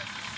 Yes.